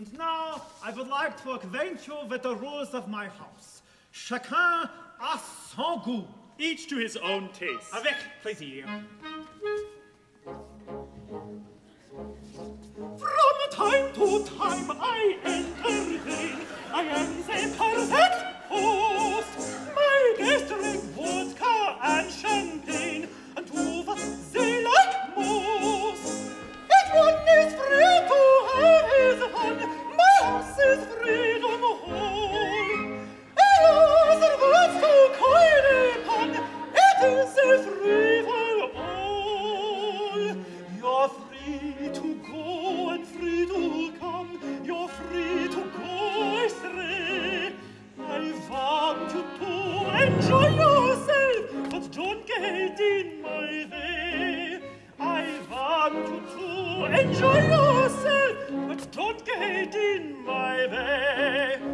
And now I would like to acquaint you with the rules of my house. Chacun a son goût. Each to his own taste. Avec plaisir. From time to time I enter made in my way. I want you to enjoy yourself, but don't get in my way.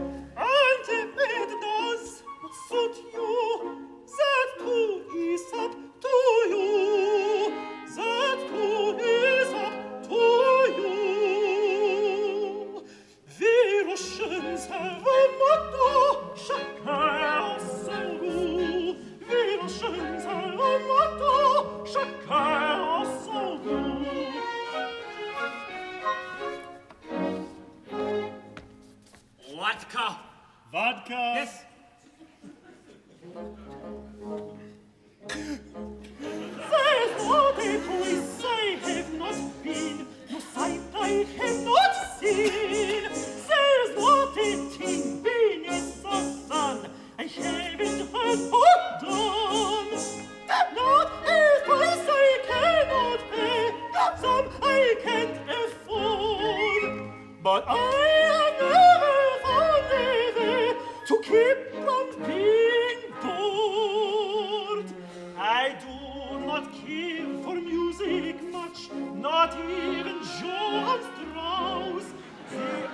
Vodka. Vodka. Yes. That what people say have not been, you sight I have not seen. There's not a thing been is so done, I haven't heard or done. Not a price I cannot pay, some I can't afford. But I not even Johann Strauss.